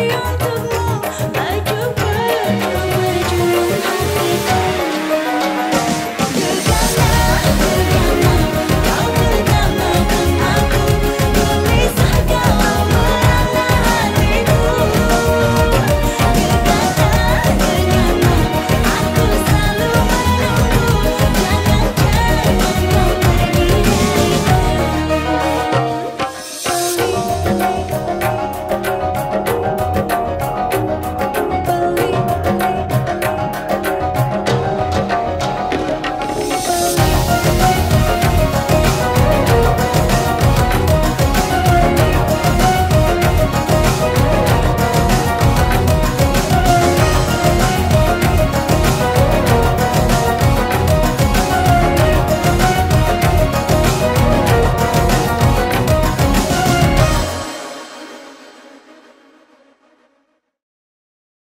Hallelujah.